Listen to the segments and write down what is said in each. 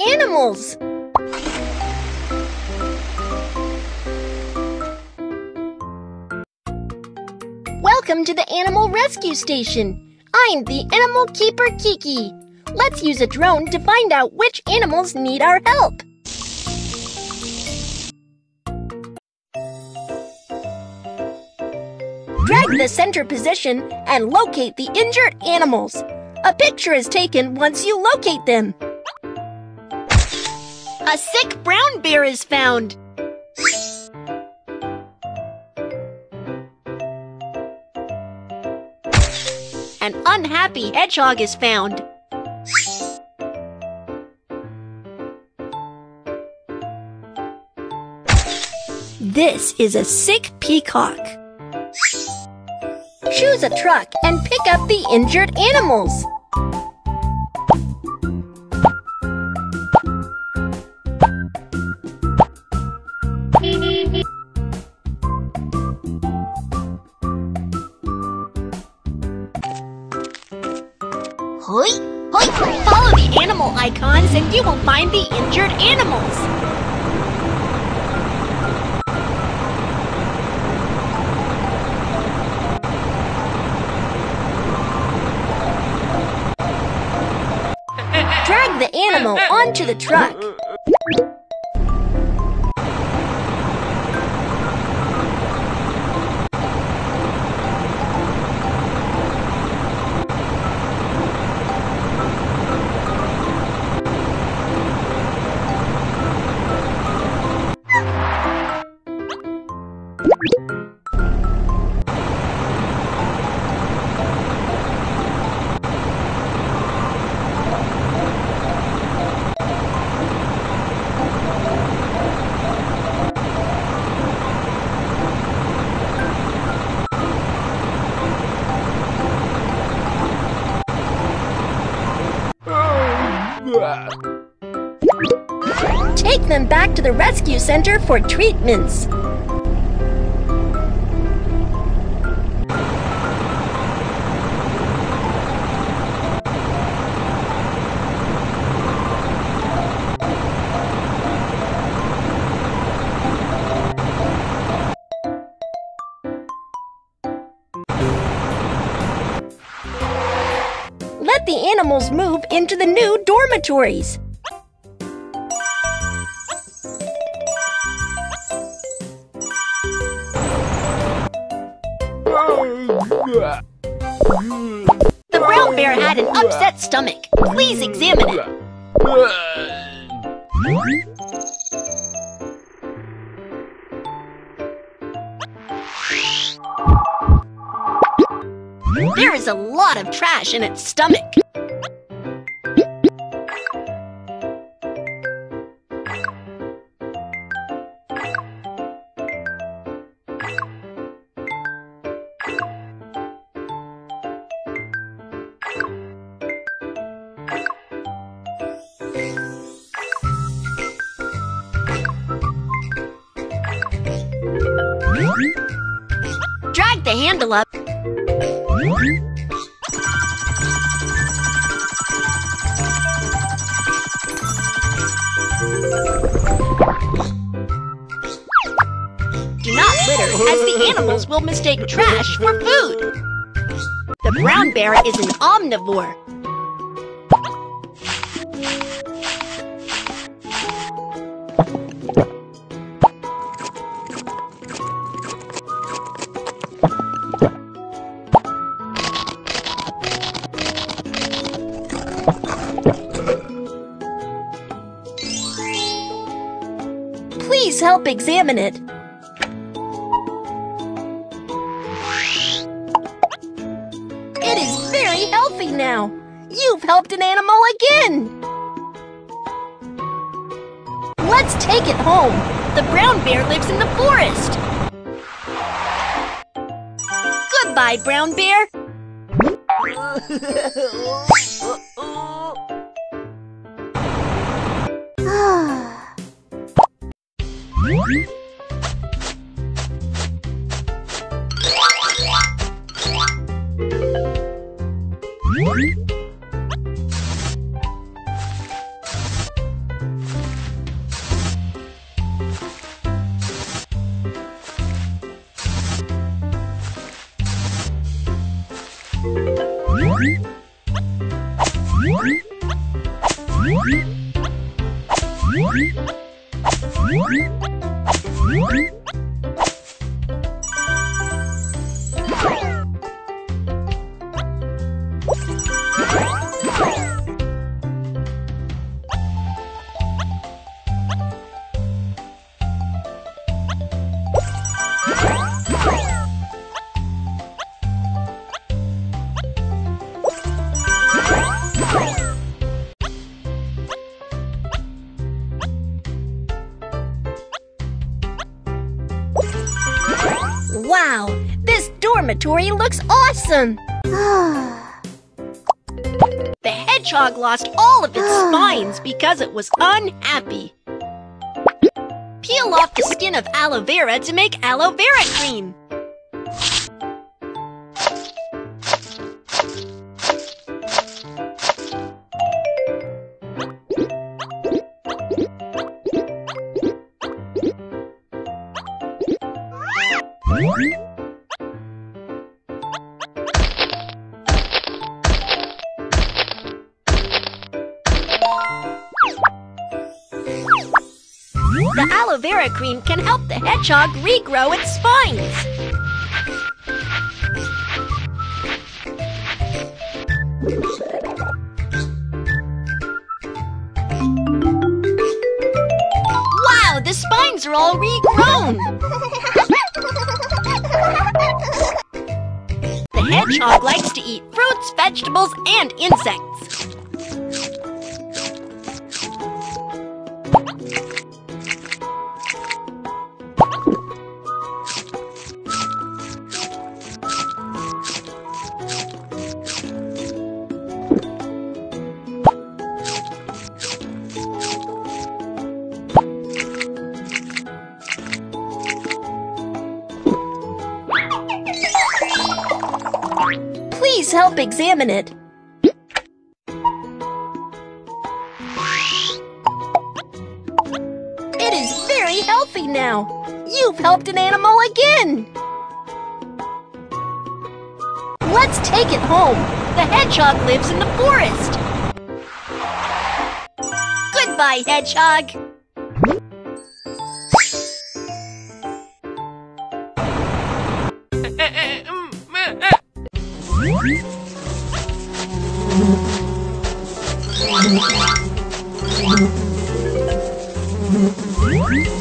animals. Welcome to the Animal Rescue Station. I'm the Animal Keeper Kiki. Let's use a drone to find out which animals need our help. Drag the center position and locate the injured animals. A picture is taken once you locate them. A sick brown bear is found. An unhappy hedgehog is found. This is a sick peacock. Choose a truck and pick up the injured animals. Follow the animal icons and you will find the injured animals. Drag the animal onto the truck. Take them back to the rescue center for treatments. Let the animals move into the new dormitories. The brown bear had an upset stomach. Please examine it. There is a lot of trash in its stomach. The handle up. Do not litter, as the animals will mistake trash for food. The brown bear is an omnivore. Please help examine it. It is very healthy now. You've helped an animal again. Let's take it home. The brown bear lives in the forest. Goodbye, brown bear. What? Dormitory looks awesome! the hedgehog lost all of its spines because it was unhappy. Peel off the skin of aloe vera to make aloe vera cream. The aloe vera cream can help the hedgehog regrow its spines. Wow, the spines are all regrown! The hedgehog likes to eat fruits, vegetables, and insects. Please help examine it. It is very healthy now. You've helped an animal again. Let's take it home. The hedgehog lives in the forest. Goodbye, hedgehog. Wow,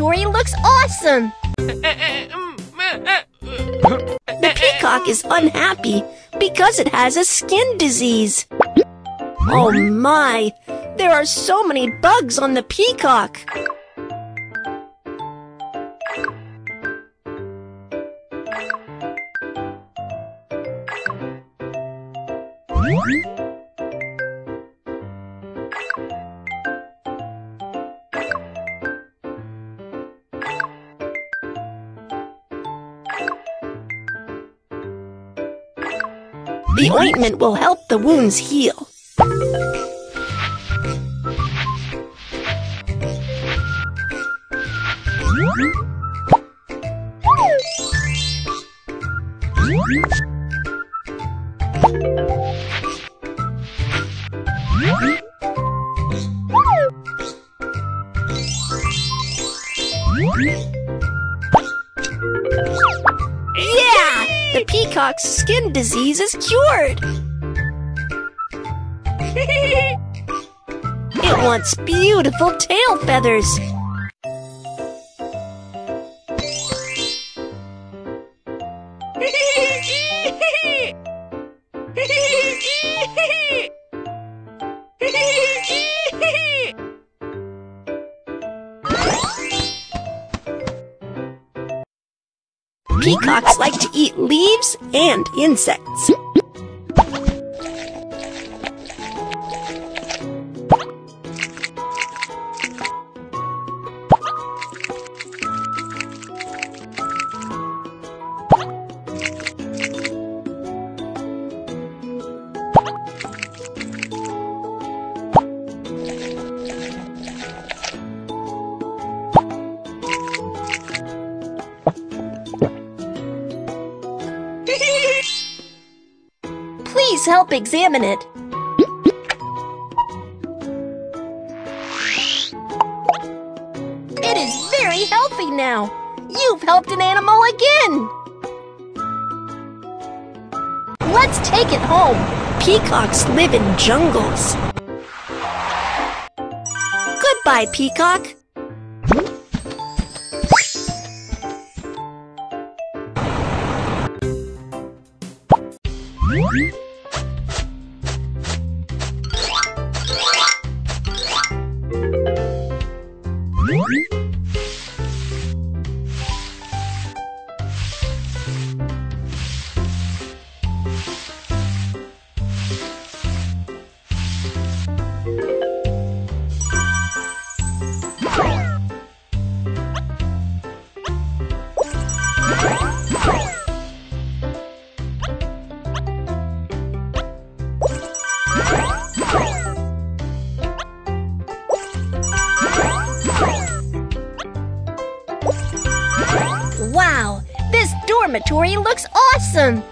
dormitory looks awesome. The peacock is unhappy because it has a skin disease. Oh my, there are so many bugs on the peacock. The ointment will help the wounds heal. The peacock's skin disease is cured! It wants beautiful tail feathers! Peacocks like to eat leaves and insects. Please help examine it. It is very healthy now. You've helped an animal again. Let's take it home. Peacocks live in jungles. Goodbye, Peacock. Dormitory looks awesome!